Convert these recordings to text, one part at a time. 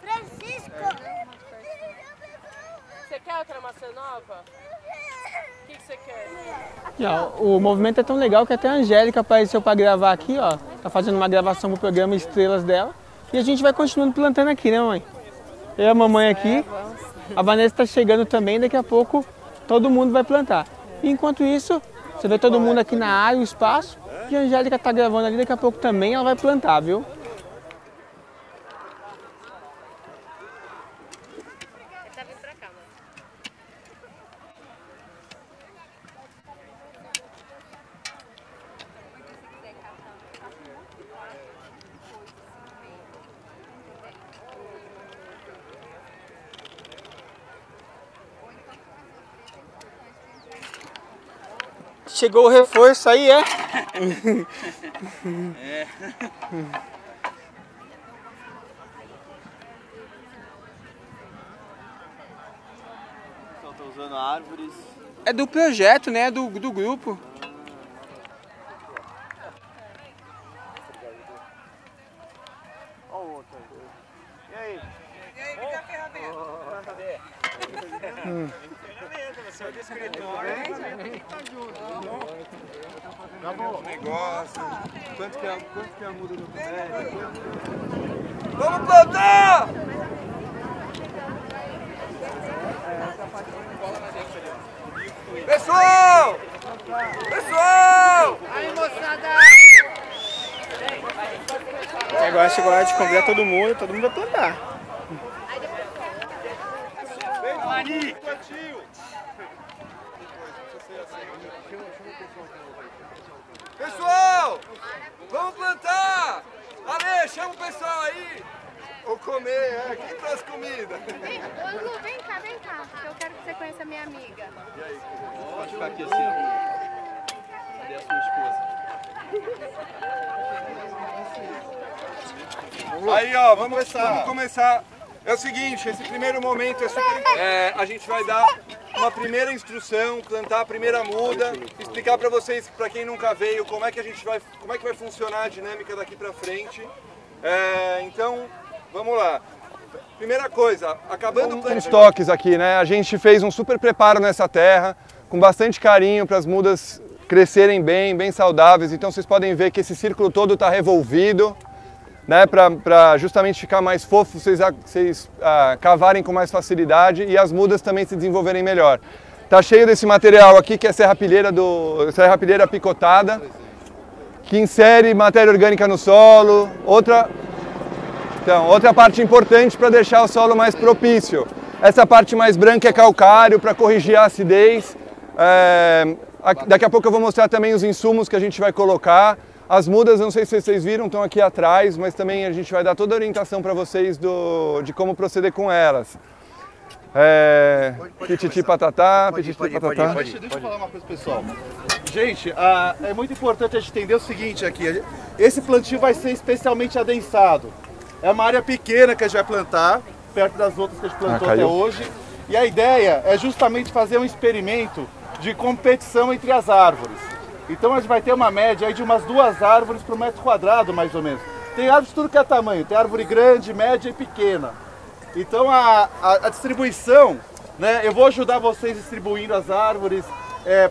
Francisco! Você quer outra maçã nova? O que, que você quer? O movimento é tão legal que até a Angélica apareceu para gravar aqui, ó. Tá fazendo uma gravação pro programa Estrelas dela. E a gente vai continuando plantando aqui, né, mãe? Eu e a mamãe aqui. A Vanessa tá chegando também, daqui a pouco todo mundo vai plantar. E enquanto isso, você vê todo mundo aqui na área, o espaço. E a Angélica tá gravando ali, daqui a pouco também ela vai plantar, viu? Chegou o reforço aí, é? Só tô usando árvores. É do projeto, né? Do, do grupo. Olha o outro aí. E aí? E aí, me dá a ferramenta. Cadê? Você é do escritório. Acabou o negócio. Quanto que é, quanto que é a muda do comércio? Vamos plantar! Pessoal! Pessoal! Aí, moçada! E agora chegou a hora de convidar todo mundo, todo mundo vai plantar. Quantinho! Pessoal! Vamos plantar! Ale, chama o pessoal aí! Ou comer, é. Quem trouxe comida? Vem, Lu, vem cá, vem cá. Eu quero que você conheça a minha amiga. Pode ficar aqui assim, ó. Cadê a sua esposa? Aí, ó, vamos começar. Vamos começar. É o seguinte, esse primeiro momento é super. É, a gente vai dar uma primeira instrução, plantar a primeira muda, explicar para vocês, para quem nunca veio, como é que a gente vai, como é que vai funcionar a dinâmica daqui para frente. É, então, vamos lá. Primeira coisa, acabando o plantio... Uns toques aqui, né? A gente fez um super preparo nessa terra, com bastante carinho para as mudas crescerem bem, bem saudáveis. Então vocês podem ver que esse círculo todo está revolvido, né? Para justamente ficar mais fofo, vocês, vocês ah, cavarem com mais facilidade e as mudas também se desenvolverem melhor. Tá cheio desse material aqui que é serrapilheira do serrapilheira picotada, que insere matéria orgânica no solo. Outra então, outra parte importante para deixar o solo mais propício. Essa parte mais branca é calcário para corrigir a acidez. É, daqui a pouco eu vou mostrar também os insumos que a gente vai colocar. As mudas, não sei se vocês viram, estão aqui atrás, mas também a gente vai dar toda a orientação para vocês do, de como proceder com elas. É, pititi patatá, pititi patatá. Deixa, deixa eu falar uma coisa pessoal. Gente, é muito importante a gente entender o seguinte aqui. Esse plantio vai ser especialmente adensado. É uma área pequena que a gente vai plantar, perto das outras que a gente plantou Ah, até hoje. E a ideia é justamente fazer um experimento de competição entre as árvores. Então a gente vai ter uma média aí de umas duas árvores por metro quadrado, mais ou menos. Tem árvores de tudo que é tamanho, tem árvore grande, média e pequena. Então a, a, a distribuição, né, eu vou ajudar vocês distribuindo as árvores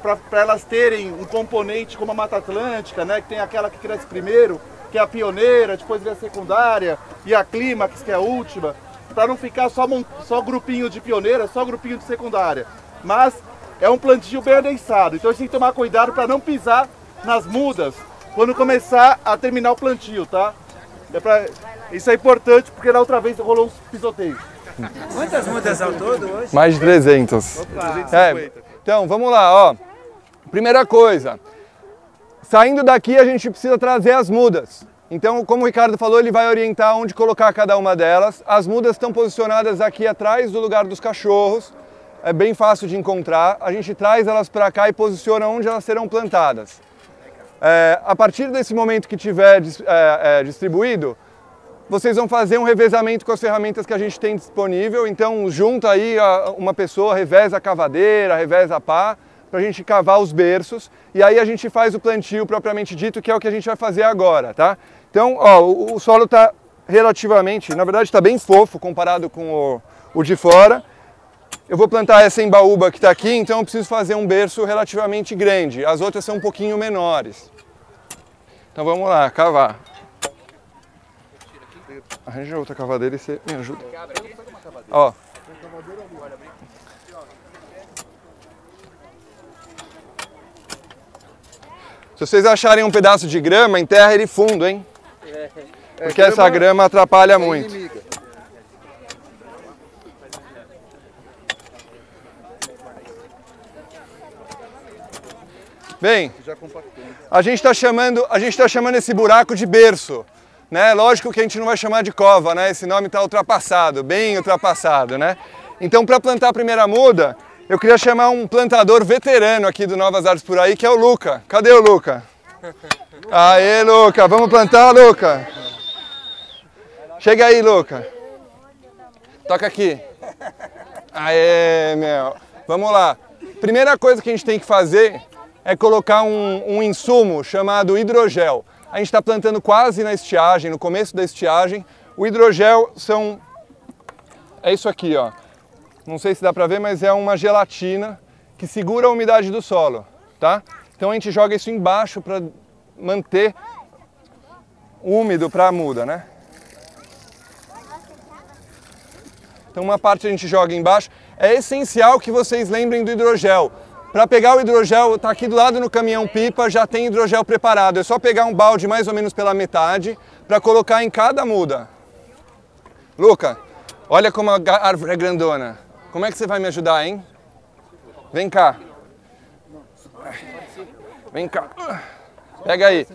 para elas terem um componente como a Mata Atlântica, né, que tem aquela que cresce primeiro, que é a pioneira, depois vem a secundária e a clímax, que é a última, para não ficar só, só grupinho de pioneira, só grupinho de secundária. Mas é um plantio bem adensado, então a gente tem que tomar cuidado para não pisar nas mudas quando começar a terminar o plantio, tá? É pra- Isso é importante porque da outra vez rolou uns pisoteios. Quantas mudas ao todo hoje? Mais de 300. É, então, vamos lá, ó. Primeira coisa, saindo daqui a gente precisa trazer as mudas. Então, como o Ricardo falou, ele vai orientar onde colocar cada uma delas. As mudas estão posicionadas aqui atrás do lugar dos cachorros. É bem fácil de encontrar. A gente traz elas para cá e posiciona onde elas serão plantadas. É, a partir desse momento que tiver é, é, distribuído, vocês vão fazer um revezamento com as ferramentas que a gente tem disponível. Então, junta aí a- uma pessoa, reveza a cavadeira, reveza a pá, para a gente cavar os berços. E aí a gente faz o plantio propriamente dito, que é o que a gente vai fazer agora, tá? Então, ó, o, o solo está relativamente, na verdade está bem fofo comparado com o, o de fora. Eu vou plantar essa embaúba que está aqui, então eu preciso fazer um berço relativamente grande. As outras são um pouquinho menores. Então vamos lá, cavar. Arranja outra cavadeira e você me ajuda. Ó. Se vocês acharem um pedaço de grama, enterra ele fundo, hein? Porque essa grama atrapalha muito. Bem, a gente está chamando, a gente tá chamando esse buraco de berço, né? Lógico que a gente não vai chamar de cova, né? Esse nome está ultrapassado, bem ultrapassado, né? Então, para plantar a primeira muda, eu queria chamar um plantador veterano aqui do Novas Artes por aí, que é o Luca. Cadê o Luca? Aê, Luca, vamos plantar, Luca? Chega aí, Luca. Toca aqui. Aê, meu. Vamos lá. Primeira coisa que a gente tem que fazer é colocar um, um insumo chamado hidrogel. A gente está plantando quase na estiagem, no começo da estiagem. O hidrogel são. É isso aqui, ó. Não sei se dá para ver, mas é uma gelatina que segura a umidade do solo, tá? Então a gente joga isso embaixo para manter úmido para a muda, né? Então uma parte a gente joga embaixo. É essencial que vocês lembrem do hidrogel. Para pegar o hidrogel, está aqui do lado no caminhão pipa, já tem hidrogel preparado. É só pegar um balde mais ou menos pela metade para colocar em cada muda. Luca, olha como a árvore é grandona. Como é que você vai me ajudar, hein? Vem cá. Vem cá. Pega aí.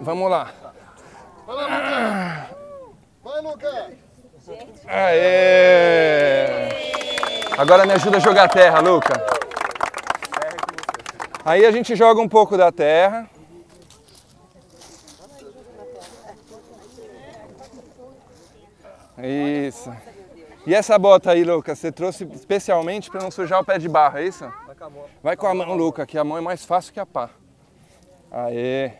Vamos lá. Vai, Lucas! Aê! Agora me ajuda a jogar terra, Luca. Aí a gente joga um pouco da terra. Isso. E essa bota aí, Luca, você trouxe especialmente para não sujar o pé de barro, é isso? Vai com a mão, Luca, que a mão é mais fácil que a pá. Aê.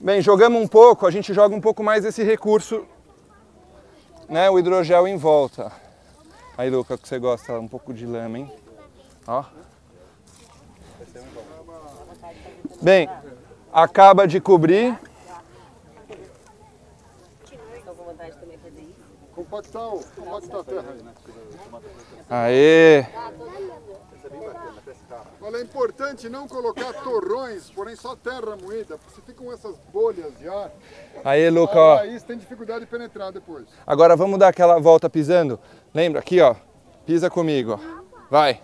Bem, jogamos um pouco, a gente joga um pouco mais esse recurso, né, o hidrogel em volta. Aí, Luca, que você gosta, um pouco de lama, hein? Ó. Bem, acaba de cobrir. Compactar, o- compactar a terra aí, né? Aê! Olha, é importante não colocar torrões, porém só terra moída, porque se ficam essas bolhas de ar, Aí, Luca, a ó. raiz tem dificuldade de penetrar depois. Agora vamos dar aquela volta pisando. Lembra? Aqui, ó. Pisa comigo, ó. Vai.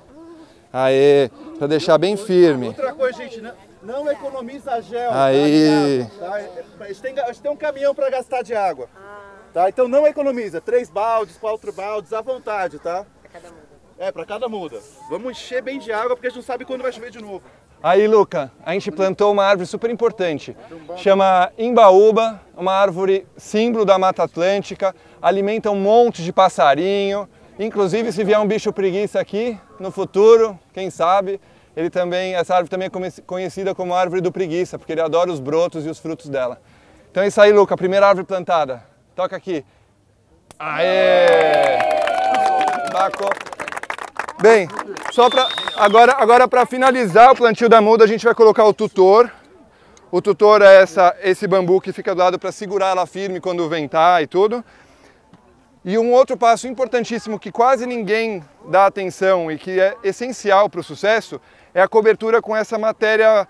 Aê, pra deixar bem firme. Outra coisa, gente, não, não economiza gel. Aí. Tá? Tá? A, gente tem, a gente tem um caminhão para gastar de água. Tá? Então não economiza. Três baldes, quatro baldes, à vontade, tá? É, para cada muda. Vamos encher bem de água porque a gente não sabe quando vai chover de novo. Aí, Luca, a gente plantou uma árvore super importante. Chama imbaúba, uma árvore símbolo da Mata Atlântica, alimenta um monte de passarinho. Inclusive, se vier um bicho preguiça aqui no futuro, quem sabe, ele também, essa árvore também é conheci- conhecida como árvore do preguiça, porque ele adora os brotos e os frutos dela. Então é isso aí, Luca, a primeira árvore plantada. Toca aqui. Aê! Bacou. Bem, só para agora, agora para finalizar o plantio da muda, a gente vai colocar o tutor. O tutor é essa, esse bambu que fica do lado para segurar ela firme quando ventar e tudo. E um outro passo importantíssimo que quase ninguém dá atenção e que é essencial para o sucesso é a cobertura com essa matéria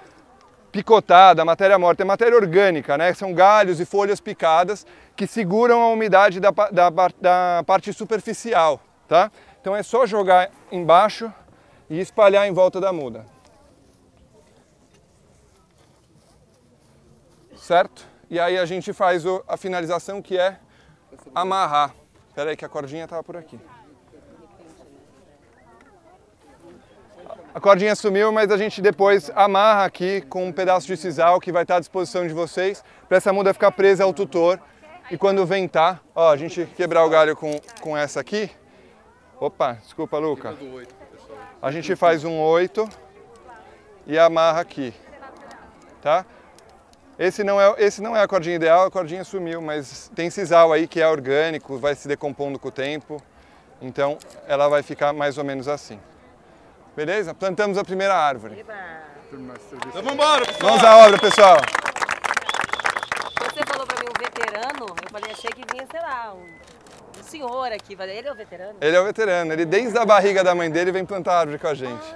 picotada, matéria morta, é matéria orgânica, né? São galhos e folhas picadas que seguram a umidade da, da, da parte superficial, tá? Então é só jogar embaixo e espalhar em volta da muda. Certo? E aí a gente faz a finalização que é amarrar. Espera aí que a cordinha estava por aqui. A cordinha sumiu, mas a gente depois amarra aqui com um pedaço de sisal que vai estar à disposição de vocês para essa muda ficar presa ao tutor. E quando ventar, ó, a gente quebrar o galho com, com essa aqui. Opa, desculpa, Luca. A gente faz um 8 e amarra aqui, tá? Esse não, é, esse não é a cordinha ideal, a cordinha sumiu, mas tem sisal aí que é orgânico, vai se decompondo com o tempo, então ela vai ficar mais ou menos assim. Beleza? Plantamos a primeira árvore. Então vamos embora, pessoal. Vamos à obra, pessoal. Você falou pra mim um veterano, eu falei, achei que vinha, sei lá, um, um senhor aqui. Ele é o veterano? Ele é o veterano, ele desde a barriga da mãe dele vem plantar árvore com a gente.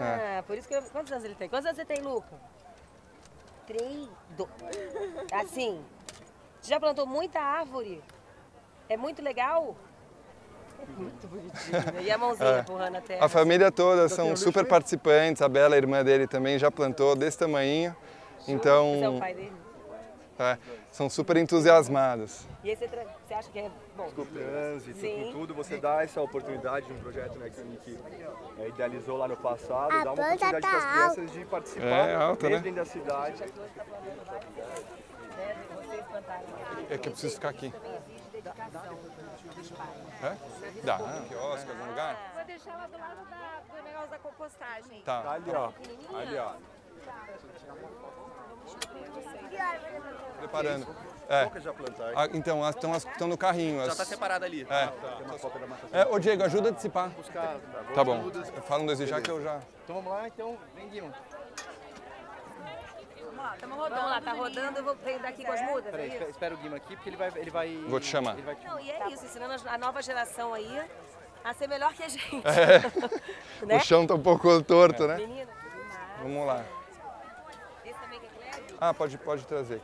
Ah, por isso que eu... Quantos anos ele tem? Quantos anos você tem, Luca? Três, do... Assim, você já plantou muita árvore? É muito legal? É muito bonitinho. E a mãozinha É. empurrando a terra. A família toda são super participantes, a Bela, a irmã dele, também já plantou desse tamanho. Você é o Então, pai dele? É, são super entusiasmados. E aí você, você acha que é bom? Com o trânsito, Sim. com tudo, você dá essa oportunidade de um projeto né, que a gente é, idealizou lá no passado, A dá uma oportunidade tá para as crianças de participar É, alta, mesmo né? dentro da cidade. É que eu preciso ficar aqui. É? Dá. Quiosque, algum lugar? Vou deixar ela do lado da- do negócio da compostagem. Tá. Ali, ó. Ali, ó. Preparando. É. Poucas já plantaram. Ah, então, as estão, as, estão no carrinho. Já as- tá separado ali. É. Tem uma cópia da massa É, ô Diego, ajuda a dissipar. Buscar, Tá bom. Fala um desejar que eu já. Então vamos lá, então, vem Guilherme. Estamos rodando. Vamos lá, tá rodando, eu vou venho daqui com as mudas, é Peraí, isso? espera, o Guima aqui, porque ele vai... Ele vai Vou te chamar. Ele vai te... Não, e é isso, ensinando a nova geração aí a ser melhor que a gente. É. Né? O chão tá um pouco torto, né? Menina, Vamos lá. esse também que é? Ah, pode, pode trazer.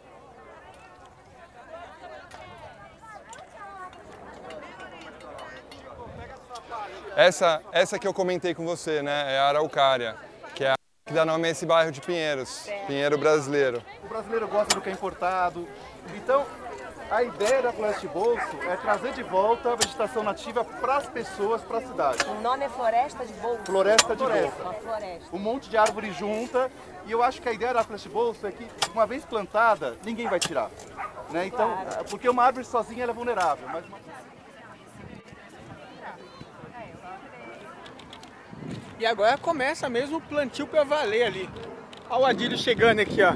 Essa, essa que eu comentei com você, né? É a araucária, que é a que dá nome a esse bairro de Pinheiros, Pinheiro brasileiro. O brasileiro gosta do que é importado. Então, a ideia da Floresta de Bolso é trazer de volta a vegetação nativa para as pessoas, para a cidade. O nome é Floresta de Bolso. Floresta de Bolso. Uma floresta. Um monte de árvore junta. E eu acho que a ideia da Floresta de Bolso é que, uma vez plantada, ninguém vai tirar. Né? Então, porque uma árvore sozinha ela é vulnerável. Mas uma... E agora começa mesmo o plantio para valer ali. Olha o Adílio chegando aqui, ó.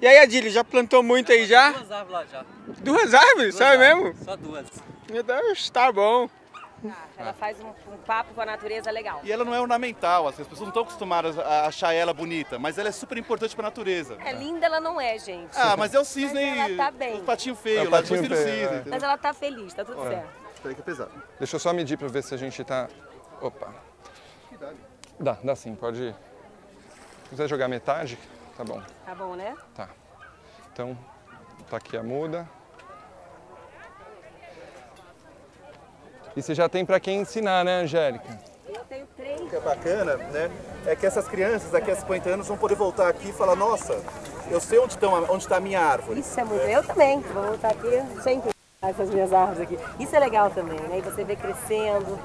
E aí, Adílio, já plantou muito aí já? Duas árvores lá já. Duas árvores? Sabe mesmo? Só duas. Meu Deus, tá bom. Ela faz um, um papo com a natureza legal. E ela não é ornamental, assim, as pessoas não estão acostumadas a achar ela bonita, mas ela é super importante para a natureza. É linda, ela não é, gente. Ah, mas é o cisne, Mas ela tá bem. o patinho feio, É o lá, patinho depois vira o feio, cisne. é. Mas ela tá feliz, tá tudo É. certo. Espera que é pesado. Deixa eu só medir para ver se a gente tá. Opa. Dá, dá sim, pode ir. Se quiser jogar metade, tá bom. Tá bom, né? Tá. Então, tá aqui a muda. E você já tem para quem ensinar, né, Angélica? Eu tenho três. O que é bacana, né, é que essas crianças daqui a 50 anos vão poder voltar aqui e falar, nossa, eu sei onde está onde tá a minha árvore. Isso é muito. Eu também. Vou voltar aqui sempre essas minhas árvores aqui. Isso é legal também, né? E você vê crescendo.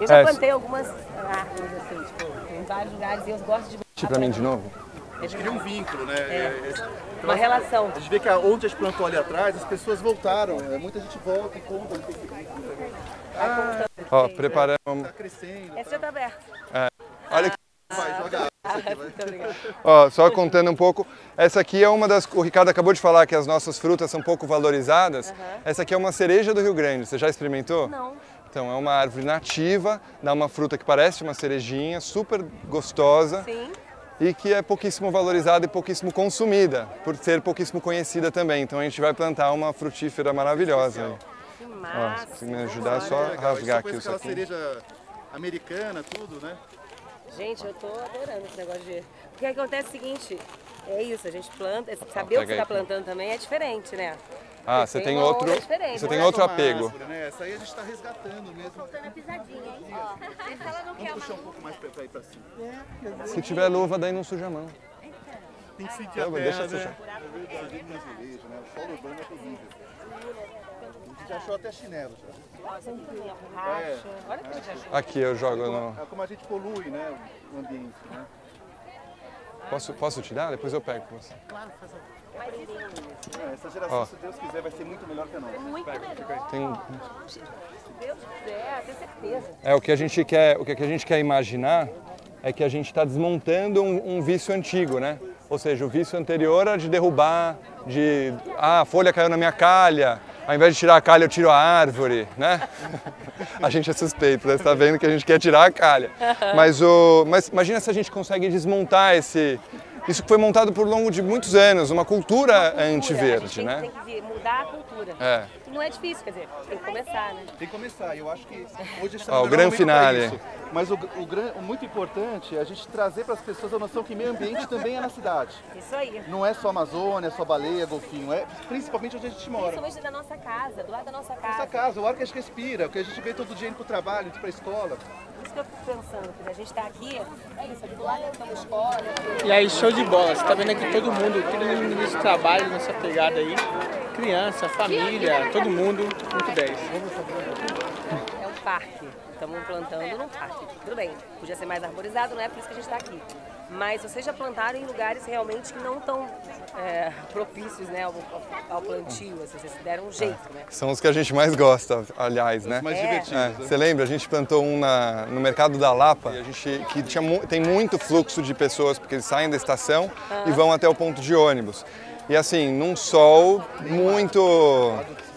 Eu já É, plantei algumas árvores assim, tipo, em vários lugares e eu gosto de Tira para mim de novo. A gente cria um vínculo, né? É. É, é, Uma relação. A gente vê que onde a gente plantou ali atrás, as pessoas voltaram. né? Muita gente volta e conta. Ah, Ó, preparamos. tá crescendo. Esse já tá aberto. É. Olha aqui. Vai, joga. Ah. Ó, só contando um pouco, essa aqui é uma das. O Ricardo acabou de falar que as nossas frutas são pouco valorizadas. Essa aqui é uma cereja do Rio Grande. Você já experimentou? Não. Então, é uma árvore nativa, dá uma fruta que parece uma cerejinha, super gostosa. Sim. E que é pouquíssimo valorizada e pouquíssimo consumida, por ser pouquíssimo conhecida também. Então a gente vai plantar uma frutífera maravilhosa. Que Ó, massa. se me ajudar, é só Legal, isso rasgar aqui o saquinho. cereja americana, tudo, né? Gente, eu tô adorando esse negócio de. Porque acontece o seguinte, é isso, a gente planta, saber o pega que você aí. tá plantando também é diferente, né? Ah, você tem uma outro, você tem outro Uma apego. árvore, né? Essa aí a gente está resgatando mesmo. Faltando a pisadinha, hein? Ó. Ela não quer Vamos puxar um pouco mais para ir para cima. Se tiver luva, daí não suja a mão. Tem que sentir Não, a terra, deixa né? sujar. É verdade, tem azulejo, né? O solo urbano é terrível. A gente achou até chinelo já. Nossa, aqui tem a borracha. Olha o que a gente achou. Aqui eu jogo no. É como a gente polui, né? O ambiente, né? Posso, posso te dar? Depois eu pego com você. É, essa geração, Ó. se Deus quiser, vai ser muito melhor que a nossa. Muito melhor. Tem, Se Deus quiser, tenho certeza. É, o que a gente quer, o que a gente quer imaginar é que a gente está desmontando um, um vício antigo, né? Ou seja, o vício anterior era de derrubar, de ah, a folha caiu na minha calha, ao invés de tirar a calha eu tiro a árvore, né? A gente é suspeito, né? Você está vendo que a gente quer tirar a calha. Mas, o, mas imagina se a gente consegue desmontar esse... Isso que foi montado por longo de muitos anos, uma cultura A gente antiverde, tem, né? tem que mudar a cultura. É. Não é difícil, quer dizer, tem que começar, né? Tem que começar. Eu acho que hoje Ó, o melhor gran momento finale. pra isso. Mas o, o, o muito importante é a gente trazer para as pessoas a noção que meio ambiente também é na cidade. Isso aí. Não é só Amazônia, só baleia, golfinho. É principalmente onde a gente mora. Principalmente da nossa casa, do lado da nossa casa. Nossa casa, o ar que a gente respira, o que a gente vê todo dia indo pro trabalho, indo pra escola. Isso que eu fico pensando, que a gente está aqui, é isso, aqui do lado uma escola. E aí, show de bola. Você tá vendo aqui todo mundo, todo mundo nesse trabalho, nessa pegada aí. Criança, família, todo mundo, muito 10. É um parque. Estamos plantando num parque. Tudo bem, podia ser mais arborizado, não é por isso que a gente está aqui. Mas vocês já plantaram em lugares realmente que não estão é, propícios né, ao, ao plantio, assim, vocês deram um jeito, né? São os que a gente mais gosta, aliás, né? mais É. divertidos. É, né? você lembra? A gente plantou um na- no mercado da Lapa, e a gente, que tinha, tem muito fluxo de pessoas, porque eles saem da estação e vão até o ponto de ônibus. E assim, num sol muito.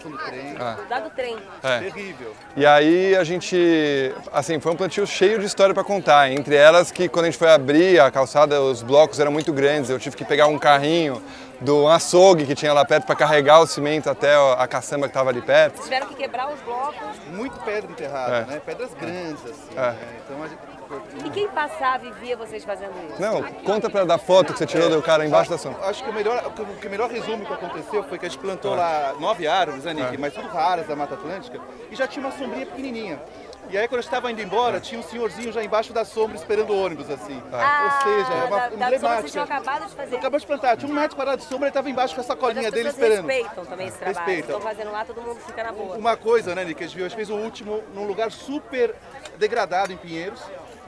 Do trem. Dado o trem. É. Terrível. E aí a gente, assim, foi um plantio cheio de história para contar. Entre elas que quando a gente foi abrir a calçada, os blocos eram muito grandes. Eu tive que pegar um carrinho do açougue que tinha lá perto para carregar o cimento até a caçamba que estava ali perto. Vocês tiveram que quebrar os blocos. Muito pedra enterrada, É. né? Pedras grandes, assim. É. né? Então a gente. E quem passava e via vocês fazendo isso? Não, conta para dar foto que você tirou do cara embaixo da sombra. Acho que o melhor, o que- melhor resumo que aconteceu foi que a gente plantou lá nove árvores, né, Nick? É. Mas tudo raras da Mata Atlântica. E já tinha uma sombrinha pequenininha. E aí, quando eu estava indo embora, tinha um senhorzinho já embaixo da sombra esperando o ônibus, assim. Ah, Ou seja, é uma da, da vocês emblemática. tinham acabado de fazer. Acabou de plantar, tinha um metro quadrado de sombra e estava embaixo com a sacolinha dele esperando. respeitam também esse trabalho. Respeitam. Estão fazendo lá, todo mundo fica na boa. Uma coisa, né, Nick? A gente viu, a gente fez o último num lugar super degradado em Pinheiros.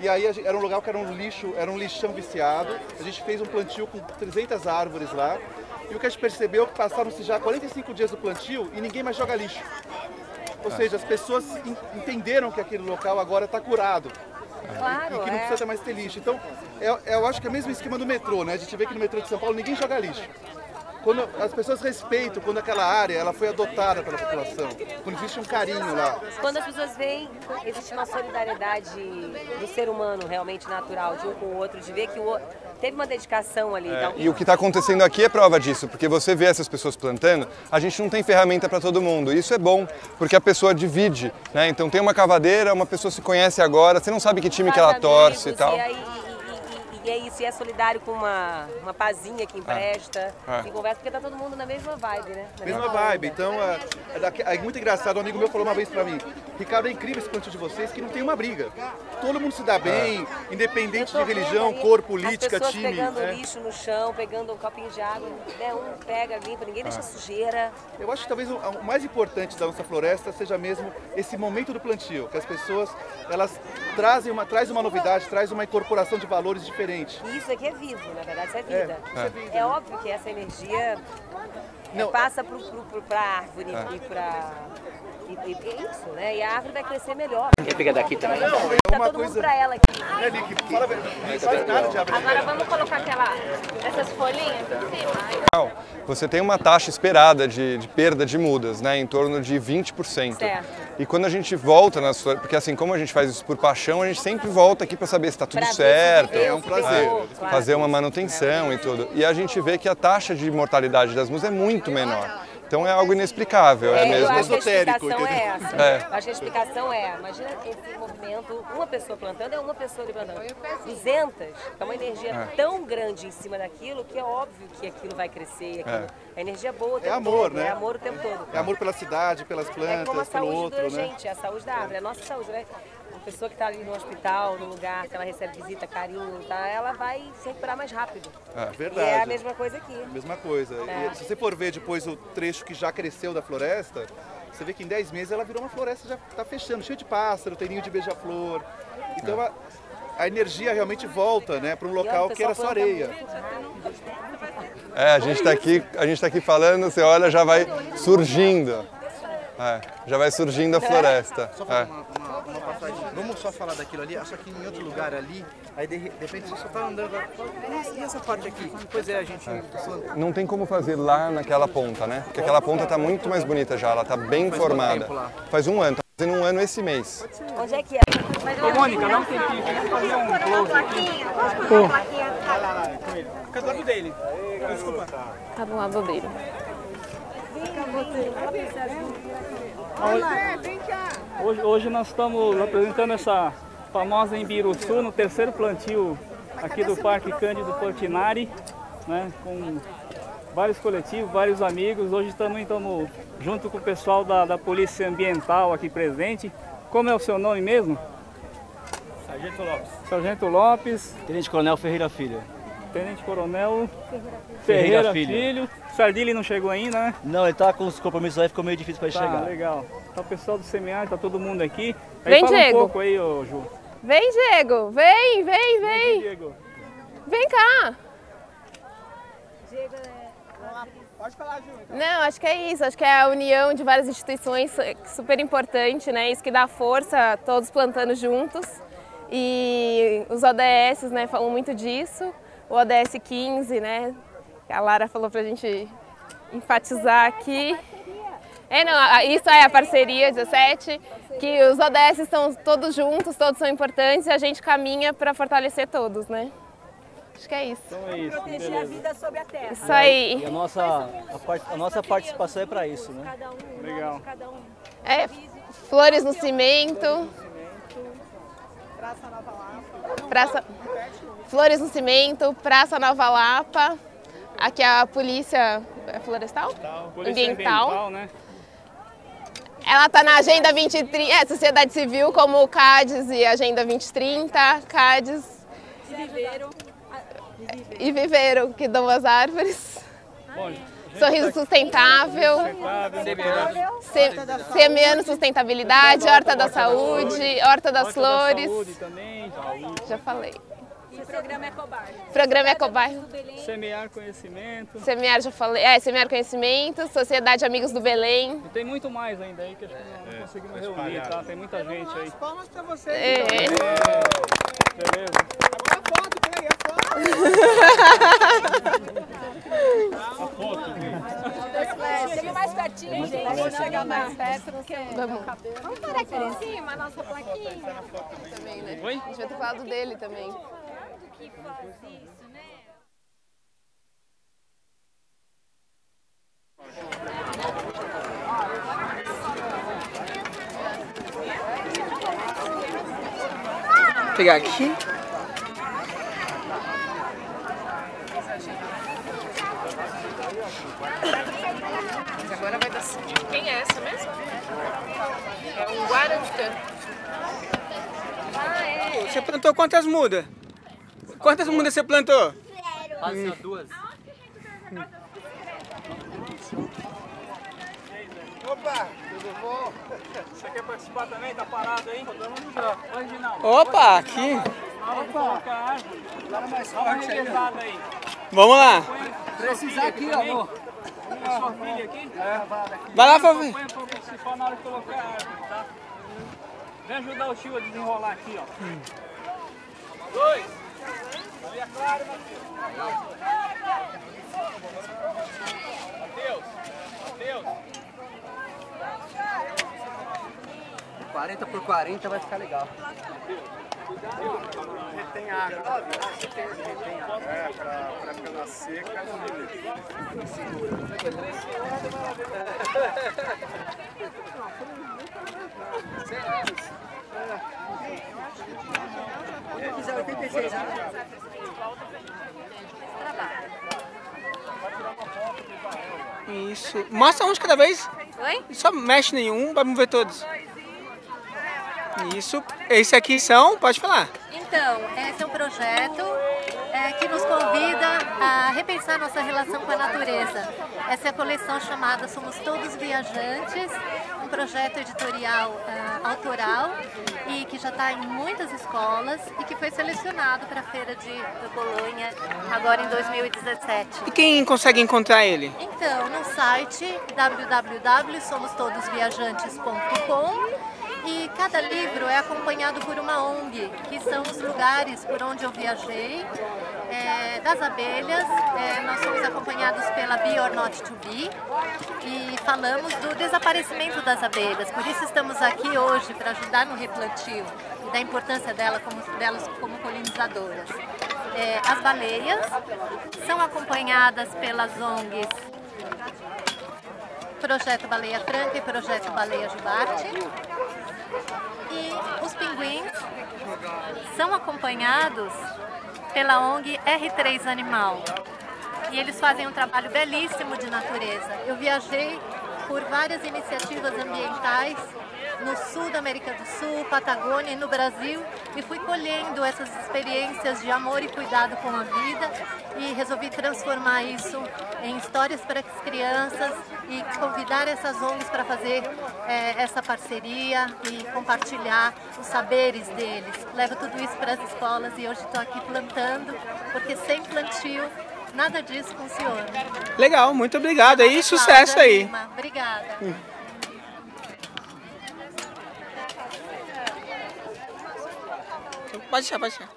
E aí gente- era um lugar que era um lixo, era um lixão viciado. A gente fez um plantio com 300 árvores lá. E o que a gente percebeu é que passaram-se já 45 dias do plantio e ninguém mais joga lixo. Ou seja, as pessoas en- entenderam que aquele local agora está curado. Claro, e que não é. precisa mais ter lixo. Então, é- é- eu acho que é o mesmo esquema do metrô, né? A gente vê que no metrô de São Paulo ninguém joga lixo. Quando as pessoas respeitam quando aquela área ela foi adotada pela população, quando existe um carinho lá. Quando as pessoas veem, existe uma solidariedade do ser humano realmente natural, de um com o outro, de ver que o outro teve uma dedicação ali. então, E o que está acontecendo aqui é prova disso, porque você vê essas pessoas plantando, a gente não tem ferramenta para todo mundo. Isso é bom, porque a pessoa divide, né? Então tem uma cavadeira, uma pessoa se conhece agora, você não sabe que time que ela torce e tal. E, aí, e- é isso, e é solidário com uma, uma pazinha que empresta, É. que conversa, porque tá todo mundo na mesma vibe, né? Na Mesma onda. vibe. Então, é, é é muito engraçado. Um amigo meu falou uma vez pra mim: Ricardo, é incrível esse plantio de vocês que não tem uma briga. Todo mundo se dá bem, independente Eu tô de religião, aí cor, política, As time. pegando né? lixo no chão, pegando um copinho de água, né? um pega, limpa, ninguém deixa sujeira. Eu acho que talvez o, o mais importante da nossa floresta seja mesmo esse momento do plantio, que as pessoas elas trazem uma, traz uma novidade, traz uma incorporação de valores diferentes. E isso aqui é vivo, na verdade, isso é vida. isso é vida, É né? óbvio que essa energia Não, passa pro, pro, pro, pra árvore É. e pra. E, e- é isso, né? E a árvore vai crescer melhor. Quer pegar daqui também? Tá uma todo coisa- mundo pra ela aqui. Né, Nick? Fala, a não faz nada de abrir. Agora vamos colocar aquela, essas folhinhas em cima. Não, Você tem uma taxa esperada de, de perda de mudas, né, em torno de 20%. Certo. E quando a gente volta nas flores, porque assim, como a gente faz isso por paixão, a gente sempre volta aqui para saber se está tudo Pra certo. É um prazer. claro. fazer uma manutenção e tudo. E a gente vê que a taxa de mortalidade das musas é muito menor. Então é algo inexplicável, é, eu mesmo. acho que a explicação é essa. É. Eu acho que a explicação é, imagina esse movimento, uma pessoa plantando é uma pessoa ali plantando. 200, é uma energia É. tão grande em cima daquilo que é óbvio que aquilo vai crescer. Aquilo, É. Energia é boa o tempo amor, todo, né? É amor o tempo todo. É amor pela cidade, pelas É como a plantas, pelo saúde outro, da né? gente, é a saúde da árvore, é a nossa saúde, né? Uma pessoa que está ali no hospital, no lugar, que ela recebe visita, carinho, tá, ela vai se recuperar mais rápido. É E verdade. é a mesma coisa aqui. Mesma coisa. É. E se você for ver depois o trecho que já cresceu da floresta, você vê que em 10 meses ela virou uma floresta, já está fechando, cheio de pássaro, tem ninho de beija-flor. Então a, a energia realmente volta né, para um local que era só areia. É, a gente está aqui, a gente tá aqui falando, você olha, já vai surgindo. É, já vai surgindo a floresta. Só É. falar uma, uma, uma passagem. Vamos só falar daquilo ali, só que em outro lugar ali, aí de, de repente você só tá andando. Nossa, e essa parte aqui? Pois é, a gente. Não tem como fazer lá naquela ponta, né? Porque aquela ponta está muito mais bonita já, ela está bem Faz formada. lá? Faz um ano, tá fazendo um ano esse mês. Onde é que é? Ô, Mônica, dá um tempinho, vamos fazer um close aqui. Pô. Vai lá, lá, com ele. Fica do lado dele. Desculpa. Tá do lado dele. Hoje, hoje nós estamos apresentando essa famosa Embiruçu no terceiro plantio aqui do Parque Cândido Portinari, né, com vários coletivos, vários amigos. Hoje também estamos junto com o pessoal da, da Polícia Ambiental aqui presente. Como é o seu nome mesmo? Sargento Lopes. Sargento Lopes. Tenente Coronel Ferreira Filho. Tenente Coronel Ferreira Ferreira, Filho. Filho. Sardilli não chegou ainda, né? Não, ele tá com os compromissos aí, ficou meio difícil pra ele Tá, chegar. legal. Tá o pessoal do semiárido, tá todo mundo aqui. Aí Vem, fala Diego. um pouco aí, ô Ju. Vem, Diego. Vem, vem, vem. Diego. Vem cá. Pode falar, Ju. Não, acho que é isso. Acho que é a união de várias instituições é super importante, né? Isso que dá força, todos plantando juntos. E os ODS, né, falam muito disso. O ODS 15, né? que A Lara falou pra gente enfatizar aqui. É, não, a- isso é a parceria 17, que os ODS estão todos juntos, todos são importantes e a gente caminha para fortalecer todos, né? Acho que é isso. Então é isso, Proteger a beleza. vida sobre a terra. Isso aí. E a nossa, a, part- a nossa participação é pra isso, né? Legal. É, flores no cimento. Praça, flores no cimento, Praça Nova Lapa. Aqui é a polícia é florestal? Polícia ambiental. ambiental, né? Ela está na Agenda 2030, é, Sociedade Civil, como o CADES e Agenda 2030, CADES Viveram. e Viveiro, que dão as árvores. Bom, Sorriso tá- sustentável. Sustentável. Se- Semeando sustentabilidade, Horta da Saúde, Horta das Horta da Flores. Saúde também. Já falei. O programa Ecobairro. Programa Ecobairro. Semear conhecimento. Semear, já falei. É, Semear Conhecimento, Sociedade Amigos do Belém. E tem muito mais ainda aí que acho que não, não conseguimos reunir, tá? Tem muita gente aí. Palmas pra você. É. Beleza. Agora a foto, peraí, a foto. Chega mais pertinho, gente. Vamos chegar mais perto. Vamos. Vamos parar aqui em cima, a nossa plaquinha. Também, né? Oi? A gente vai ter falado dele também. Vou pegar aqui. Mas agora vai dar. Quem é essa mesmo? É um Guarantã. Ah, é. Você plantou quantas mudas? Quantas mudas você plantou? Quase duas. Opa, tudo bom? Você quer participar também? Tá parado aí? Ginaldo. Opa, aqui. Vamos colocar a árvore. Dá uma revezada aí. Vamos lá. Precisar aqui, ó, amor. Sua filha aqui? Vai lá, pra participar na hora de colocar a árvore, tá? Vem ajudar o tio a desenrolar aqui, ó. Dois. Maria Clara e Matheus. Matheus. Matheus. 40 por 40 vai ficar legal. Retém água. É, pra, pra pela seca. Eu fizer 86 anos. Isso. Mostra um de cada vez. Oi? Só mexe nenhum, vamos ver todos. Isso. Esse aqui são, pode falar. Então, esse é um projeto é, que nos convida a repensar nossa relação com a natureza. Essa é a coleção chamada Somos Todos Viajantes, um projeto editorial ah, autoral e que já está em muitas escolas e que foi selecionado para a Feira de Bolonha agora em 2017. E quem consegue encontrar ele? Então, no site www.somostodosviajantes.com e cada livro é acompanhado por uma ONG, que são os lugares por onde eu viajei, é, das abelhas. É, nós somos acompanhados pela Be or Not to Be e falamos do desaparecimento das abelhas. Por isso estamos aqui hoje para ajudar no replantio e da importância dela como, delas como polinizadoras. É, as baleias são acompanhadas pelas ONGs Projeto Baleia Franca e Projeto Baleia Jubarte. E os pinguins são acompanhados pela ONG R3 Animal. E eles fazem um trabalho belíssimo de natureza. Eu viajei por várias iniciativas ambientais no sul da América do Sul, Patagônia e no Brasil e fui colhendo essas experiências de amor e cuidado com a vida e resolvi transformar isso em histórias para as crianças e convidar essas ONGs para fazer é, essa parceria e compartilhar os saberes deles. Levo tudo isso para as escolas e hoje estou aqui plantando, porque sem plantio nada disso funciona. Legal, muito obrigado aí, sucesso aí. Obrigada. Pode deixar, pode deixar.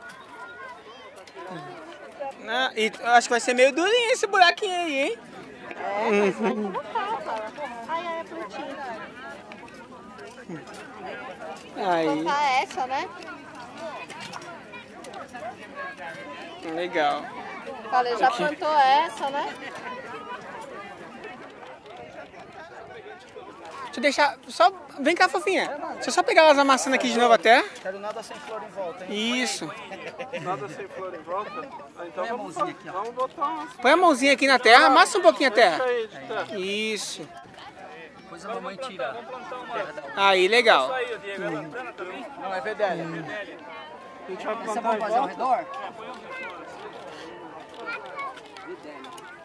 Ah, e acho que vai ser meio durinho esse buraquinho aí, hein? Uhum. Ai, ai, a plantinha. Aí. Colocar essa, né? Legal. Falei, já plantou essa, né? Deixa eu deixar. Só. Vem cá, fofinha. Deixa eu só pegar elas amassando aqui de novo até. Quero nada sem flor em volta, hein? Isso. Nada sem flor em volta? Ah, então Põe a vamos, mãozinha aqui, ó. vamos botar umas... Põe a mãozinha aqui na terra, amassa um pouquinho a terra. Isso. Depois a mamãe tira. Aí, legal. Não, é Vedélia. A gente vai Você plantar vai fazer ao redor? E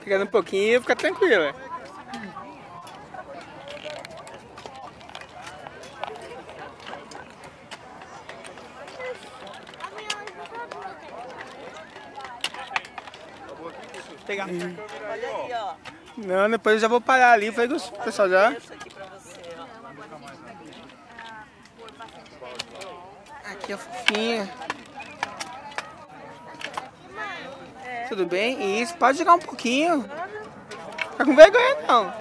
Pegando um pouquinho, fica tranquila. Pegar. Não, depois eu já vou parar ali. Foi com o pessoal já. Aqui a fofinha. Tudo bem? Isso, pode jogar um pouquinho. Fica com vergonha não.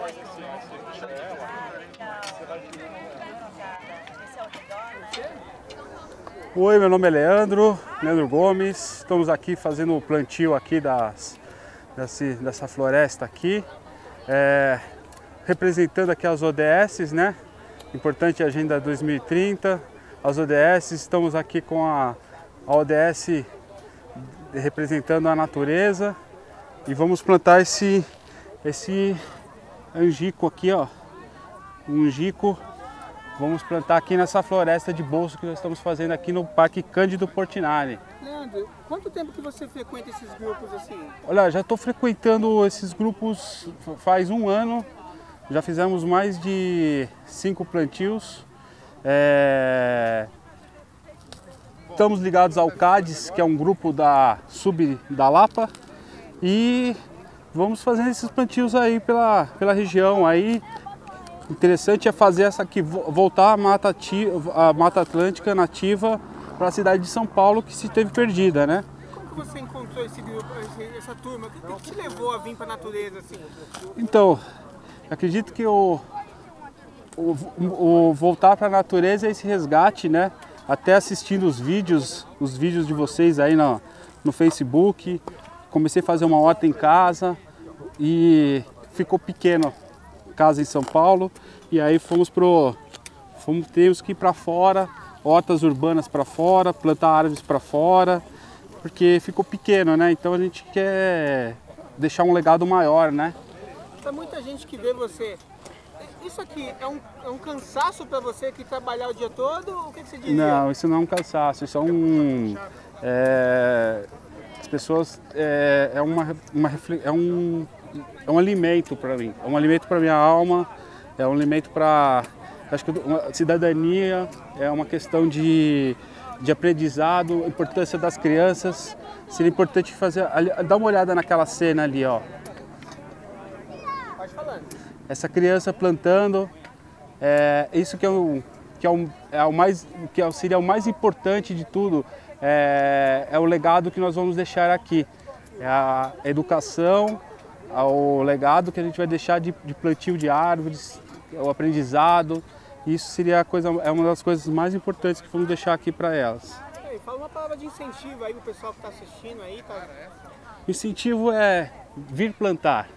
Oi, meu nome é Leandro, Leandro Gomes. Estamos aqui fazendo o plantio aqui das, desse, dessa floresta aqui, é, representando aqui as ODS, né? Importante Agenda 2030, as ODS. Estamos aqui com a, a ODS representando a natureza e vamos plantar esse esse angico aqui, ó, um angico vamos plantar aqui nessa floresta de bolso que nós estamos fazendo aqui no Parque Cândido Portinari. Leandro, quanto tempo que você frequenta esses grupos assim? Olha, já estou frequentando esses grupos faz um ano, já fizemos mais de cinco plantios. É... Estamos ligados ao CADES, que é um grupo da Sub da Lapa, e vamos fazendo esses plantios aí pela, pela região. Aí, interessante é fazer essa aqui, voltar a Mata, ativa, a Mata Atlântica nativa para a cidade de São Paulo, que se teve perdida, né? Como que você encontrou esse grupo, essa turma? O que, que te levou a vir para a natureza assim? Então, acredito que o, o, o voltar para a natureza é esse resgate, né? Até assistindo os vídeos, os vídeos de vocês aí no, no Facebook, comecei a fazer uma horta em casa e ficou pequeno casa em São Paulo e aí fomos pro fomos temos que ir para fora, hortas urbanas para fora, plantar árvores para fora, porque ficou pequeno, né? Então a gente quer deixar um legado maior, né? Tem muita gente que vê você isso aqui é um, é um cansaço para você que trabalhar o dia todo? O que, que você diria? Não, isso não é um cansaço, isso é um. É, as pessoas. É, é, uma, uma, é, um, é um alimento para mim, é um alimento para minha alma, é um alimento para. Acho que cidadania é uma questão de, de aprendizado, importância das crianças. Seria importante fazer. Dá uma olhada naquela cena ali, ó. Essa criança plantando, é, isso que, é o, que, é o, é o mais, que é seria o mais importante de tudo, é, é o legado que nós vamos deixar aqui. É a educação, o legado que a gente vai deixar de, de plantio de árvores, o aprendizado. Isso seria a coisa, é uma das coisas mais importantes que vamos deixar aqui para elas. Fala uma palavra de incentivo aí para o pessoal que está assistindo aí. Tá... Incentivo é vir plantar.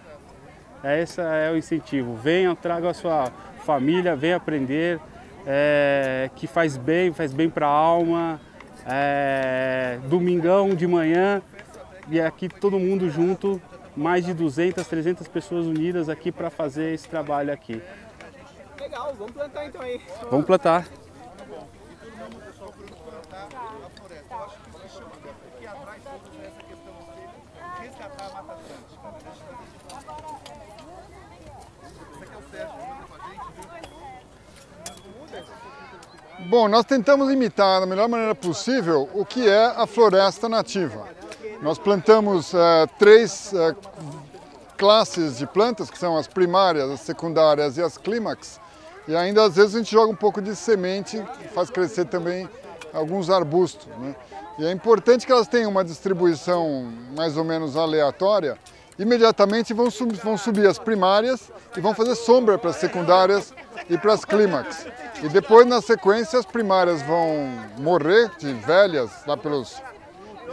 Esse é o incentivo. Venham, tragam a sua família, venham aprender, é, que faz bem, faz bem para a alma. É, domingão de manhã e aqui todo mundo junto, mais de 200, 300 pessoas unidas aqui para fazer esse trabalho aqui. Legal, vamos plantar então aí. Vamos plantar. Bom, nós tentamos imitar da melhor maneira possível o que é a floresta nativa. Nós plantamos é, três é, classes de plantas, que são as primárias, as secundárias e as clímax. E ainda às vezes a gente joga um pouco de semente, faz crescer também alguns arbustos. Né? E é importante que elas tenham uma distribuição mais ou menos aleatória. Imediatamente vão, sub, vão subir as primárias e vão fazer sombra para as secundárias e para as clímax. E depois, na sequência, as primárias vão morrer de velhas, lá pelos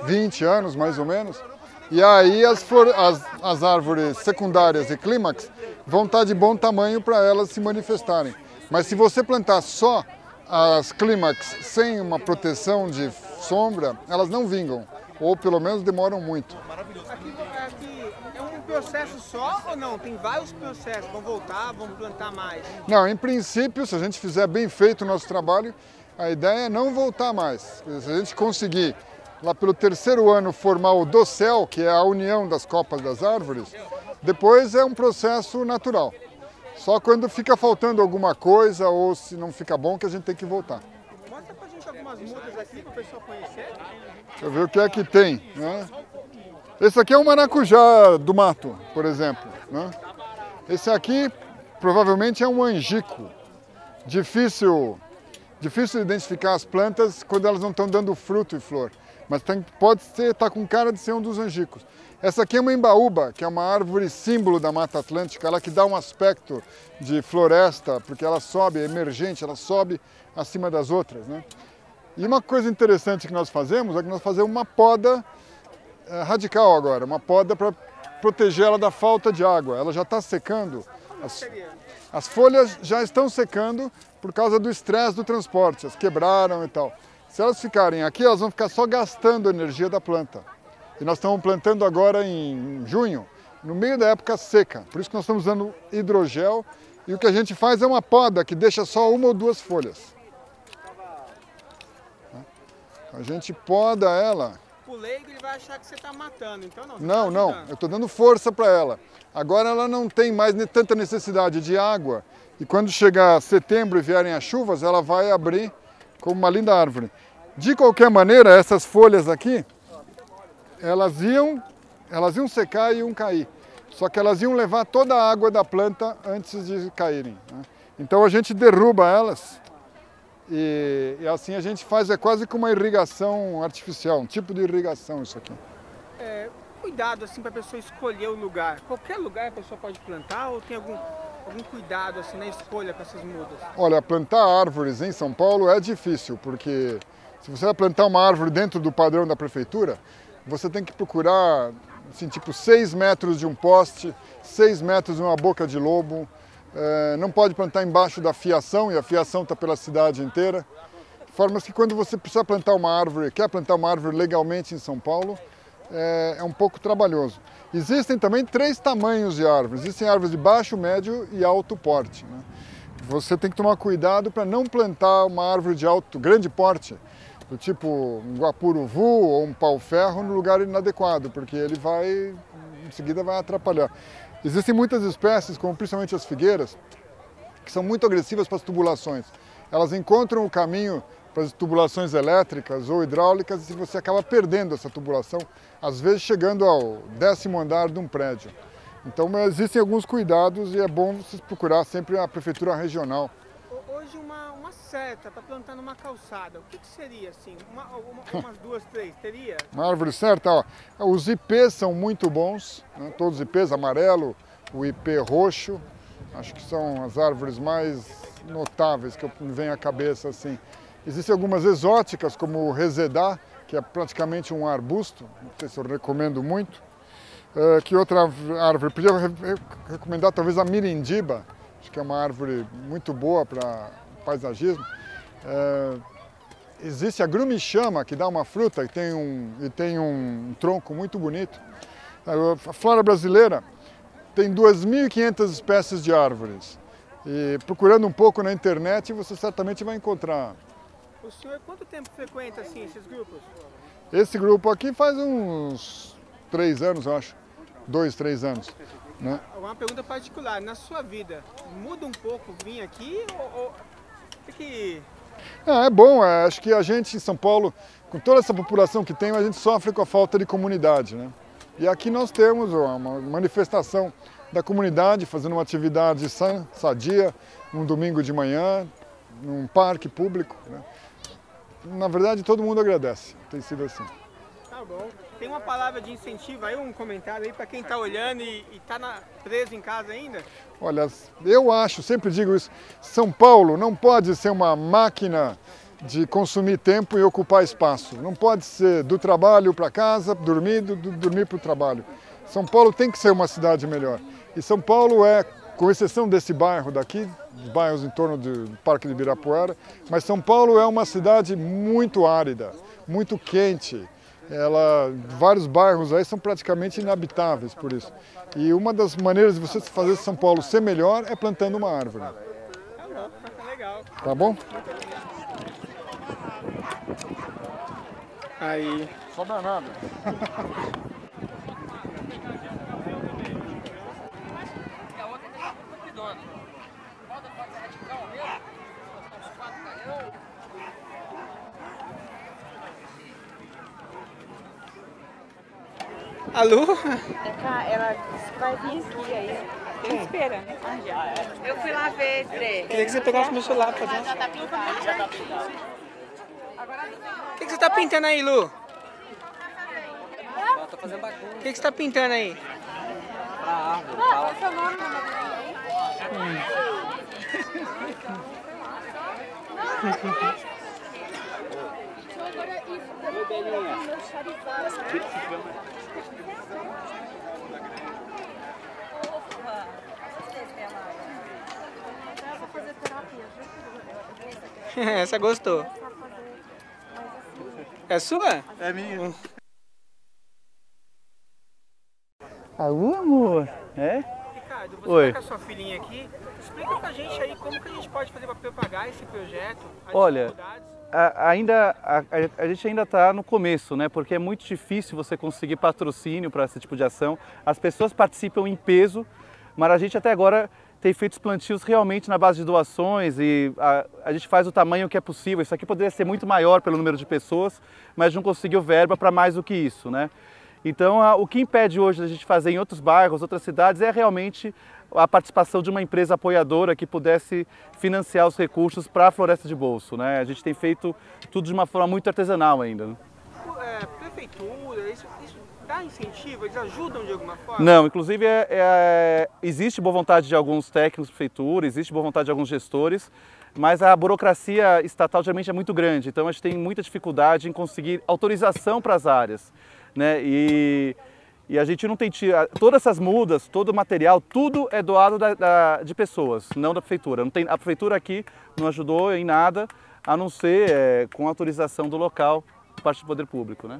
20 anos mais ou menos. E aí as, flor... as, as árvores secundárias e clímax vão estar de bom tamanho para elas se manifestarem. Mas se você plantar só as clímax sem uma proteção de sombra, elas não vingam, ou pelo menos demoram muito. Aqui, aqui é um processo só ou não? Tem vários processos, vão voltar, vão plantar mais? Não, em princípio, se a gente fizer bem feito o nosso trabalho, a ideia é não voltar mais. Se a gente conseguir, lá pelo terceiro ano, formar o dossel, que é a união das copas das árvores, depois é um processo natural. Só quando fica faltando alguma coisa ou se não fica bom que a gente tem que voltar. Mostra pra gente algumas mudas aqui para o pessoal conhecer. Deixa eu ver o que é que tem. Né? Esse aqui é um maracujá do mato, por exemplo. Né? Esse aqui provavelmente é um angico. Difícil, difícil identificar as plantas quando elas não estão dando fruto e flor. Mas tem, pode ser, está com cara de ser um dos angicos. Essa aqui é uma embaúba, que é uma árvore símbolo da Mata Atlântica, ela que dá um aspecto de floresta, porque ela sobe, é emergente, ela sobe acima das outras. Né? E uma coisa interessante que nós fazemos é que nós fazemos uma poda é, radical agora, uma poda para proteger ela da falta de água. Ela já está secando, as, as folhas já estão secando por causa do estresse do transporte, as quebraram e tal. Se elas ficarem aqui, elas vão ficar só gastando a energia da planta. E nós estamos plantando agora em junho, no meio da época seca. Por isso que nós estamos usando hidrogel E o que a gente faz é uma poda que deixa só uma ou duas folhas. A gente poda ela. O leigo ele vai achar que você está matando, então não. Não, tá não, eu estou dando força para ela. Agora ela não tem mais tanta necessidade de água. E quando chegar setembro e vierem as chuvas, ela vai abrir como uma linda árvore. De qualquer maneira, essas folhas aqui, elas iam, elas iam secar e iam cair. Só que elas iam levar toda a água da planta antes de caírem. né? Então a gente derruba elas e, e assim a gente faz é quase como uma irrigação artificial, um tipo de irrigação isso aqui. É, cuidado assim para a pessoa escolher o lugar. Qualquer lugar a pessoa pode plantar ou tem algum, algum cuidado assim na escolha com essas mudas? Olha, plantar árvores em São Paulo é difícil, porque se você vai plantar uma árvore dentro do padrão da prefeitura, você tem que procurar, assim, tipo, 6 metros de um poste, 6 metros de uma boca de lobo, eh, não pode plantar embaixo da fiação, e a fiação está pela cidade inteira. De forma que quando você precisa plantar uma árvore, quer plantar uma árvore legalmente em São Paulo, é, é um pouco trabalhoso. Existem também três tamanhos de árvores. Existem árvores de baixo, médio e alto porte. né? Você tem que tomar cuidado para não plantar uma árvore de alto, grande porte, do tipo um guapuruvu ou um pau-ferro no lugar inadequado, porque ele vai, em seguida vai atrapalhar. Existem muitas espécies, como principalmente as figueiras, que são muito agressivas para as tubulações. Elas encontram o caminho para as tubulações elétricas ou hidráulicas e você acaba perdendo essa tubulação, às vezes chegando ao décimo andar de um prédio. Então existem alguns cuidados e é bom vocês procurar sempre a prefeitura regional. Ho- Hoje uma, uma seta para plantar numa calçada, o que, que seria assim? Uma, uma- umas duas, três, teria? Uma árvore certa, ó. Os ipês são muito bons, né? todos os ipês, amarelo, o ipê roxo, acho que são as árvores mais notáveis que me vem à cabeça assim. Existem algumas exóticas, como o resedá, que é praticamente um arbusto, não sei se eu recomendo muito. Eh, que outra árvore? Podia re- re- recomendar talvez a mirindiba, acho que é uma árvore muito boa para paisagismo. Eh, existe a grumichama, que dá uma fruta e tem um, e tem um tronco muito bonito. A flora brasileira tem 2.500 espécies de árvores. E procurando um pouco na internet, você certamente vai encontrar. O senhor quanto tempo frequenta assim esses grupos? Esse grupo aqui faz uns três anos, eu acho. Dois, três anos. Né? Uma pergunta particular, na sua vida, muda um pouco vir aqui ou, ou tem que Ah, é bom, é, acho que a gente em São Paulo, com toda essa população que tem, a gente sofre com a falta de comunidade. Né? E aqui nós temos uma manifestação da comunidade fazendo uma atividade sã, sadia, um domingo de manhã, num parque público. Né? Na verdade, todo mundo agradece, tem sido assim. Tá bom. Tem uma palavra de incentivo aí, um comentário aí para quem está olhando e está preso em casa ainda? Olha, eu acho, sempre digo isso, São Paulo não pode ser uma máquina de consumir tempo e ocupar espaço. Não pode ser do trabalho para casa, dormir, do, do dormir para o trabalho. São Paulo tem que ser uma cidade melhor. E São Paulo é, com exceção desse bairro daqui, bairros em torno do Parque de Ibirapuera, mas São Paulo é uma cidade muito árida, muito quente. Ela, vários bairros aí são praticamente inabitáveis por isso. E uma das maneiras de você fazer São Paulo ser melhor é plantando uma árvore. Tá bom? Aí. Sobra nada. Alô? Ela vai vir aqui aí. Tem espera, né? Eu fui lá ver, Dre. Queria que você pegasse meu celular pra dentro. Já tá pintado. Já tá pintado. O que, que você tá pintando aí, Lu? Ela tá fazendo bagunça. O que, que você tá pintando aí? Pra árvore. Qual é seu nome, Essa gostou. É sua? É minha. Alô, amor? É? Ricardo, você Oi. tá com a sua filhinha aqui. Explica pra gente aí como que a gente pode fazer para propagar esse projeto, as Olha, dificuldades. A- ainda, a, a- a gente ainda está no começo, né? Porque é muito difícil você conseguir patrocínio para esse tipo de ação. As pessoas participam em peso, mas a gente até agora tem feito os plantios realmente na base de doações e a, a gente faz o tamanho que é possível. Isso aqui poderia ser muito maior pelo número de pessoas, mas não conseguiu verba para mais do que isso, né? Então, a- o que impede hoje da gente fazer em outros bairros, outras cidades, é realmente a participação de uma empresa apoiadora que pudesse financiar os recursos para a Floresta de Bolso. Né? A gente tem feito tudo de uma forma muito artesanal ainda. né? É, prefeitura, isso, isso dá incentivo? Eles ajudam de alguma forma? Não, inclusive é- é- existe boa vontade de alguns técnicos da prefeitura, existe boa vontade de alguns gestores, mas a burocracia estatal geralmente é muito grande, então a gente tem muita dificuldade em conseguir autorização para as áreas. Né? E, e a gente não tem tido. Todas essas mudas, todo o material, tudo é doado da- da- de pessoas, não da prefeitura. Não tem, a prefeitura aqui não ajudou em nada, a não ser é, com autorização do local, parte do poder público. Né?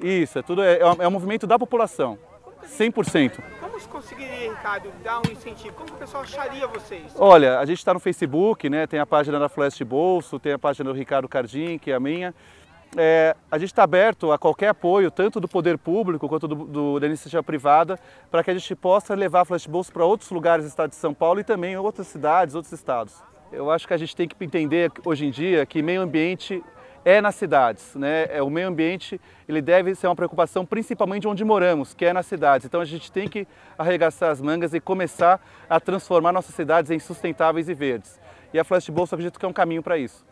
Isso, é tudo é, é um- é movimento da população, 100%. Como se conseguiria, Ricardo, dar um incentivo? Como o pessoal acharia vocês? Olha, a gente está no Facebook, né? tem a página da Floresta Bolso, tem a página do Ricardo Cardim, que é a minha. É, a gente está aberto a qualquer apoio, tanto do poder público quanto do, do- da iniciativa privada, para que a gente possa levar a de Bolso para outros lugares do estado de São Paulo e também outras cidades, outros estados. Eu acho que a gente tem que entender hoje em dia que meio ambiente é nas cidades, né? É, o meio ambiente ele deve ser uma preocupação principalmente onde moramos, que é nas cidades. Então a gente tem que arregaçar as mangas e começar a transformar nossas cidades em sustentáveis e verdes. E a Bolso eu acredito que é um caminho para isso.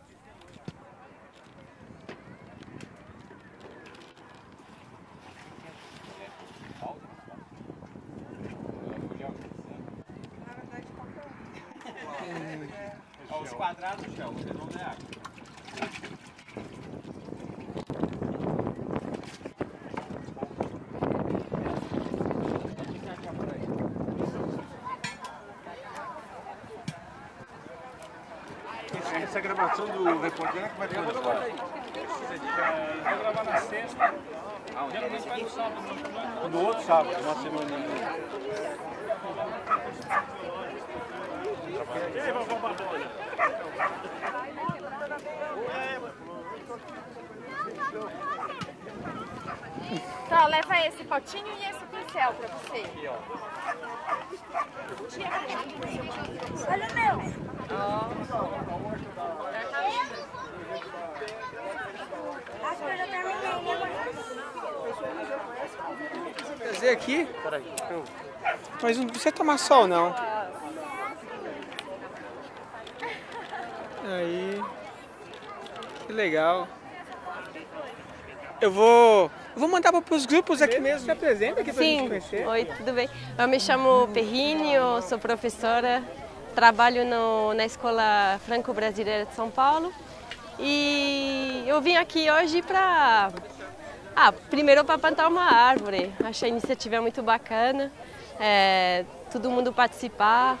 Os quadrados do chão, vocês vão ganhar. Essa gravação do repórter é que vai ter no Vai gravar na sexta. Geralmente vai no sábado. No outro sábado, uma semana. E aí, vovó Babona? Tá, leva esse potinho e esse pincel pra você. Olha o meu. Acho que eu já terminei. Trazer aqui? Mas não precisa tomar sol, não. Aí. Que legal. Eu vou. Eu vou mandar para os grupos aqui mesmo. Se apresenta aqui pra gente conhecer. oi, tudo bem? Eu me chamo Perrine, eu sou professora, trabalho no, na Escola Franco-Brasileira de São Paulo e eu vim aqui hoje para. Ah, primeiro para plantar uma árvore. Achei a iniciativa muito bacana, é, todo mundo participar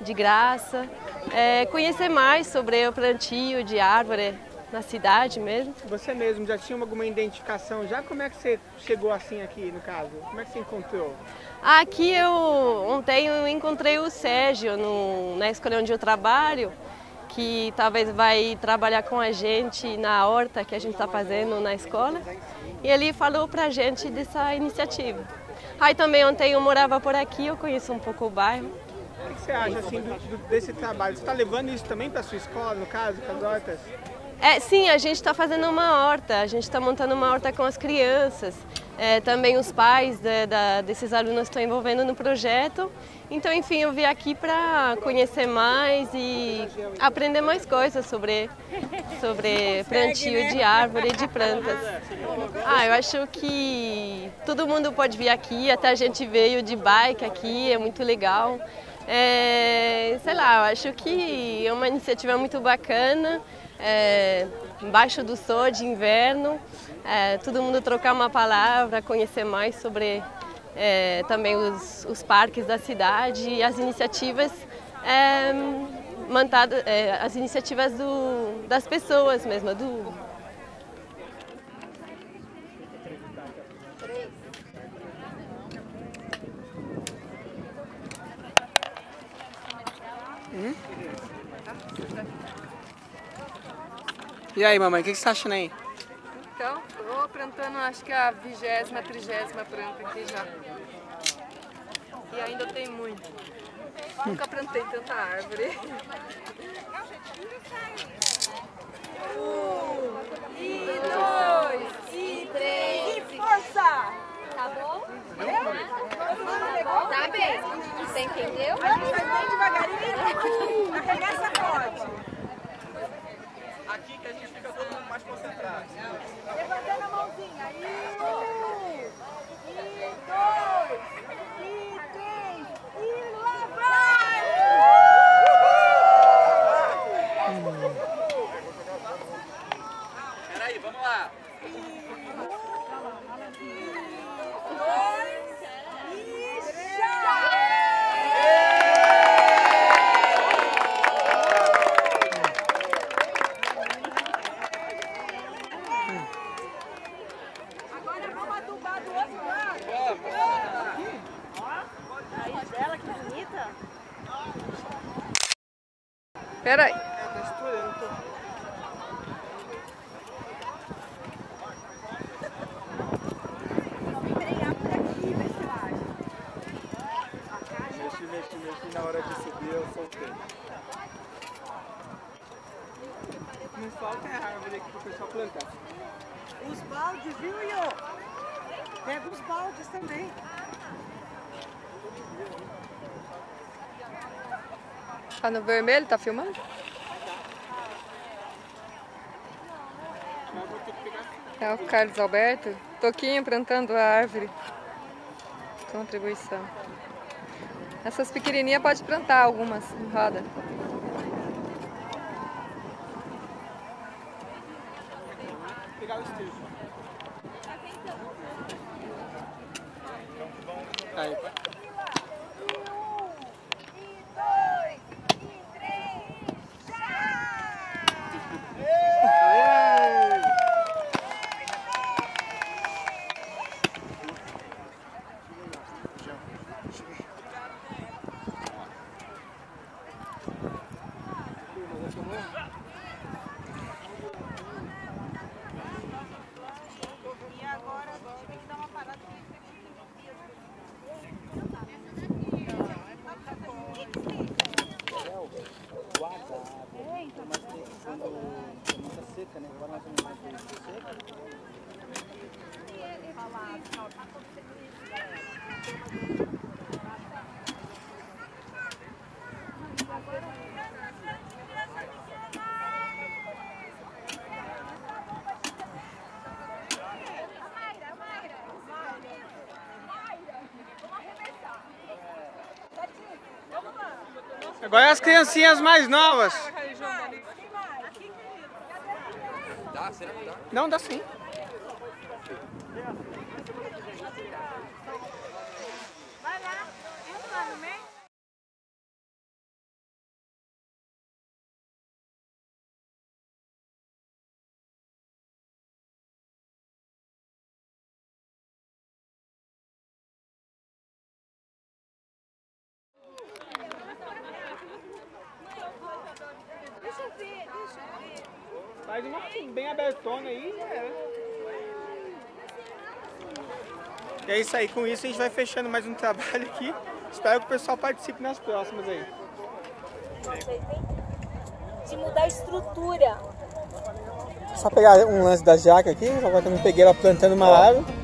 de graça, é, conhecer mais sobre o plantio de árvore na cidade mesmo. Você mesmo já tinha alguma identificação? Já como é que você chegou assim aqui, no caso? Como é que você encontrou? Aqui eu ontem eu encontrei o Sérgio no, na escola onde eu trabalho, que talvez vai trabalhar com a gente na horta que a gente está fazendo na escola. E ele falou pra gente dessa iniciativa. Aí também ontem eu morava por aqui, eu conheço um pouco o bairro. Você acha assim do- do- desse trabalho? Você está levando isso também para sua escola, no caso, com as hortas? É, sim, a gente está fazendo uma horta, a gente está montando uma horta com as crianças. É, também os pais da- da- desses alunos estão envolvendo no projeto. Então, enfim, eu vim aqui para conhecer mais e aprender mais coisas sobre, sobre plantio de árvore e de plantas. Ah, eu acho que todo mundo pode vir aqui, até a gente veio de bike aqui, é muito legal. É, sei lá, eu acho que é uma iniciativa muito bacana, é, embaixo do sol de inverno, é, todo mundo trocar uma palavra, conhecer mais sobre é, também os, os parques da cidade e as iniciativas é, mantada- é, as iniciativas do, das pessoas mesmo, do, Hum? E aí, mamãe, o que, que você tá achando aí? Então, tô plantando acho que a vigésima, trigésima planta aqui já. E ainda tem muito. Nunca plantei tanta árvore. Um, e dois, e três, e força! Tá bom? Tá bem. Você entendeu? A gente vai bem devagarinho. Arregaça forte. Aqui que a gente fica todo mundo mais concentrado. Levantando a mãozinha. E um, e dois, e três, e lá vai! Peraí, vamos lá. Agora vamos adubar do outro lado. Aí dela, que bonita. Peraí. Tá estourando, tô. Mexi, mexi, mexi, na hora de subir eu soltei. Não aqui pro pessoal plantar. Os baldes, viu, Iô? Pega os baldes também. Tá no vermelho? Tá filmando? É o Carlos Alberto. Toquinho plantando a árvore. Contribuição. Essas pequenininhas pode plantar algumas em roda. Pegar o estejo. Aí, pai. E agora tive que dar uma parada É, então, mas tem- quando é muita seca, né? Agora nós vamos mais ter seca. Agora é as criancinhas mais novas. Dá? Será que dá? Não, dá sim. Vai lá, entra lá no meio. Deixa eu ver, deixa eu ver. Faz uma bem abertona aí já era. E é isso aí, com isso a gente vai fechando mais um trabalho aqui. Espero que o pessoal participe nas próximas aí. De mudar a estrutura. Só pegar um lance da jaca aqui, agora também peguei ela plantando uma árvore.